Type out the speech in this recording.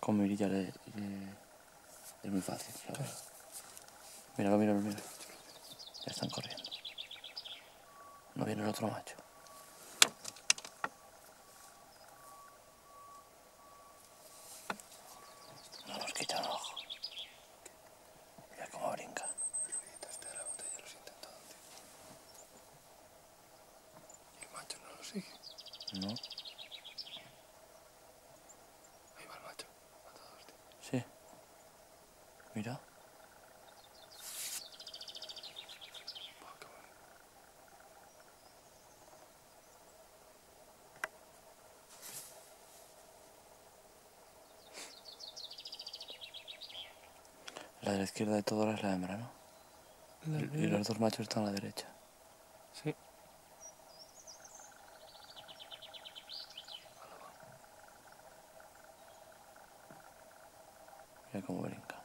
Con mirilla le, le- es muy fácil, verdad. Míralo, míralo, míralo. Ya están corriendo. No viene el otro macho. No nos quitan ojo. Mira cómo brinca. Este de la botella los intentó, tío. Y el macho no lo sigue. ¿No? Ahí va el macho. A todos, tío. Sí. Mira. La de la izquierda de ahora es la hembra, ¿no? Y, y los dos machos están a la derecha. Sí. Mira cómo brinca.